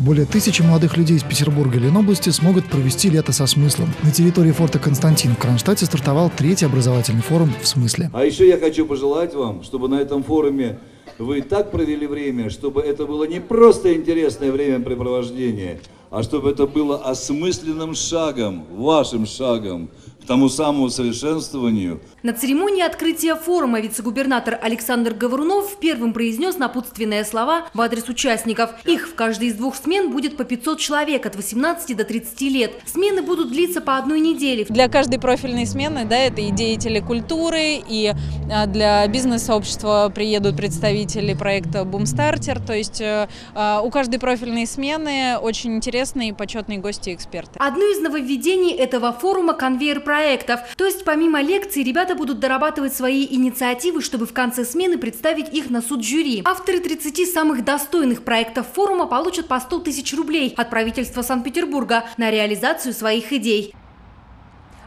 Более тысячи молодых людей из Петербурга и Ленобласти смогут провести лето со смыслом. На территории форта Константин в Кронштадте стартовал третий образовательный форум «В смысле?». А еще я хочу пожелать вам, чтобы на этом форуме вы так провели время, чтобы это было не просто интересное времяпрепровождение, а чтобы это было осмысленным шагом, вашим шагом тому самому совершенствованию. На церемонии открытия форума вице-губернатор Александр Говорунов первым произнес напутственные слова в адрес участников. Их в каждой из двух смен будет по 500 человек от 18 до 30 лет. Смены будут длиться по одной неделе. Для каждой профильной смены, да, это и деятели культуры, и а, для бизнес-сообщества приедут представители проекта «Бумстартер». То есть а, у каждой профильной смены очень интересные и почетные гости и эксперты. Одно из нововведений этого форума – конвейер проектов. То есть помимо лекций ребята будут дорабатывать свои инициативы, чтобы в конце смены представить их на суд жюри. Авторы 30 самых достойных проектов форума получат по 100 тысяч рублей от правительства Санкт-Петербурга на реализацию своих идей.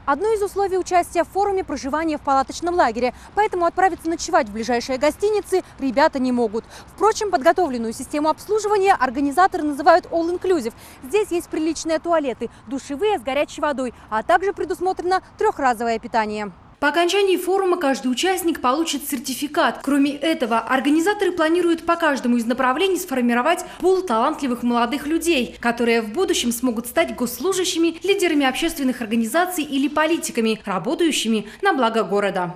Одно из условий участия в форуме – проживание в палаточном лагере, поэтому отправиться ночевать в ближайшие гостиницы ребята не могут. Впрочем, подготовленную систему обслуживания организаторы называют all-inclusive. Здесь есть приличные туалеты, душевые с горячей водой, а также предусмотрено трехразовое питание. По окончании форума каждый участник получит сертификат. Кроме этого, организаторы планируют по каждому из направлений сформировать пул талантливых молодых людей, которые в будущем смогут стать госслужащими, лидерами общественных организаций или политиками, работающими на благо города.